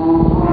Mm-hmm.